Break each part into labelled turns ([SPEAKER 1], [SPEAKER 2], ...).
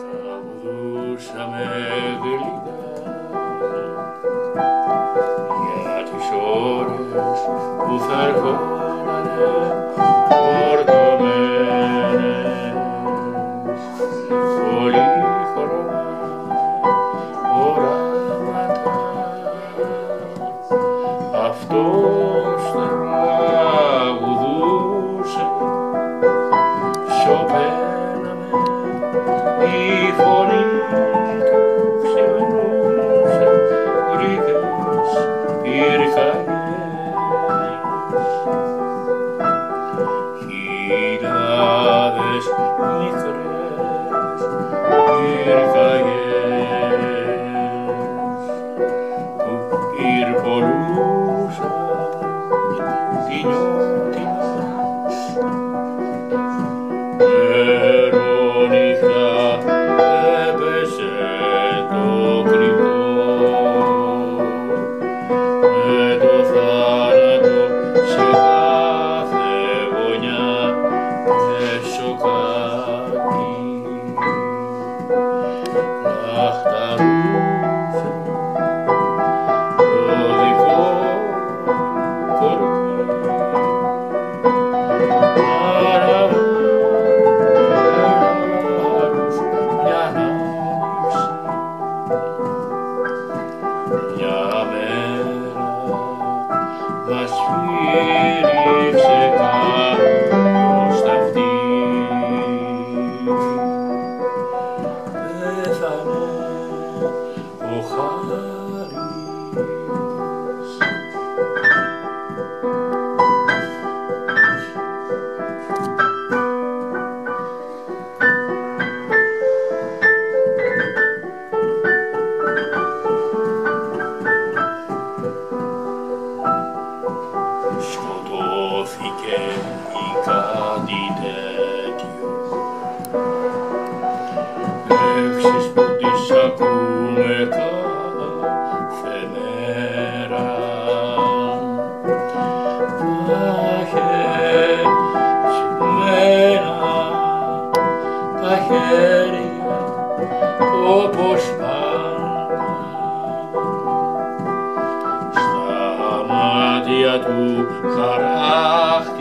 [SPEAKER 1] Τραγουδούσαμε γλυκά. Για τις ώρες που θα ερχόνανε που πυρπολούσαν τη νιώτη μας Μερονύχτα έπεσε το κρυφό. Με το θάνατο σε κάθε γωνιά έσω κάτι ή κάτι τέτοιο λέξεις που τις ακούμε κάθε μέρα παχαισμένα τα χέρια όπως πάντα στα μάτια του χαράχτηκε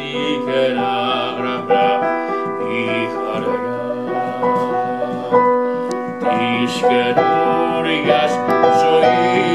[SPEAKER 1] της καινούριας ζωής